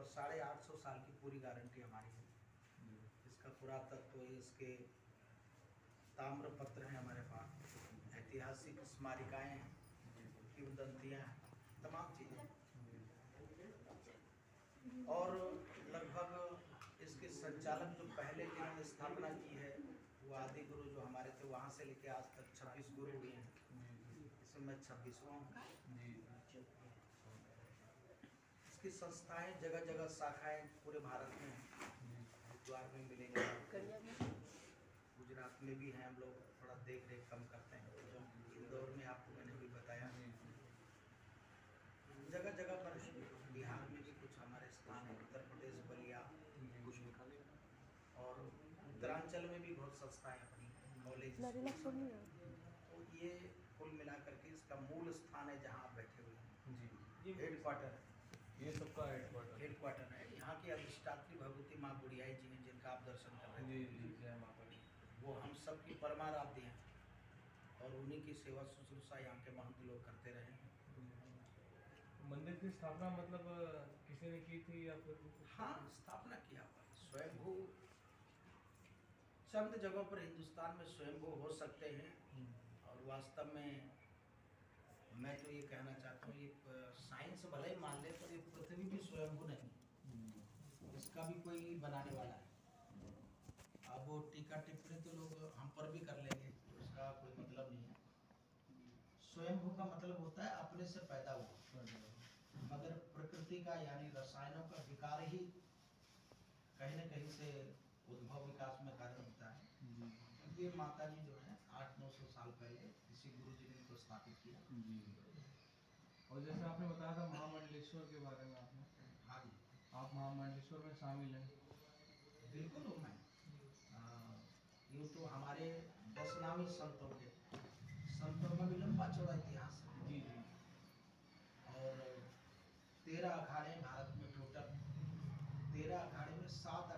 और साढ़े आठ सौ साल की पूरी गारंटी हमारी है। इसका पुरातत्व इसके ताम्र पत्र हैं हमारे पास। ऐतिहासिक स्मारिकाएँ हैं किंवदंतियाँ हैं तमाम चीज़ें और लगभग इसके संचालक जो पहले जिन्होंने स्थापना की है वो आदि गुरु जो हमारे थे वहाँ से लेके आज तक छब्बीस गुरु हुए हैं। इसमें मैं छब्बीसवां हूँ। जी इसकी संस्थाएँ जगह जगह शाखाएँ पूरे भारत में हैं हरिद्वार में मिलेंगे। गुजरात में भी हैं हम लोग थोड़ा देख रेख कम करते हैं। इंदौर में आपको मैंने भी बताया। जगह जगह पर। बिहार में भी कुछ हमारे स्थान है। उत्तर प्रदेश बलिया कुछ निकाले और उत्तरांचल में भी बहुत संस्थाएँ अपनी कॉलेज। तो ये कुल मिला करके इसका मूल स्थान है जहाँ आप बैठे हुए हैं। जी। हेड क्वार्टर है। ये सबका हेडक्वार्टर हेड क्वार्टर है। यहाँ की अधिष्ठात्री भगवती माँ बुढ़ियाई जी हैं जिनका आप दर्शन कर रहे हैं जी जय माता वो हम सब की परमाराध्य हैं और उन्हीं की सेवा शुश्रूषा यहाँ के महंत लोग करते रहे हैं। मंदिर की स्थापना मतलब किसी ने की थी या फिर हाँ स्थापना किया हुआ है। स्वयंभू चंद जगहों पर हिंदुस्तान में स्वयंभू हो सकते हैं हम्म, और वास्तव में मैं तो ये कहना चाहता हूँ ये साइंस भले ही मान ले पर ये पृथ्वी भी स्वयंभू नहीं। हम्म, इसका भी कोई बनाने वाला है। अब वो टीका टिप्पणी तो लोग हम पर भी कर लेंगे उसका कोई मतलब नहीं है। स्वयंभू का मतलब होता है अपने से पैदा हुआ। मगर प्रकृति का यानी रसायनों का विकार ही कहीं न कहीं से उद्भव विकास में कारण होता है। ये माता जी जो है आठ नौ सौ साल पहले किसी गुरु जी ने इनको स्थापित किया। जी। और जैसे आपने बताया था महामंडलेश्वर के बारे में आपने हाँ जी। आप महामंडलेश्वर में शामिल हैं। बिल्कुल हूँ। मैं यूँ तो हमारे दस नामी संतों के संतों में भी लंबा चौड़ा इतिहास है। जी जी। और तेरह अखाड़े भारत में टोटल तेरह अखाड़े में सात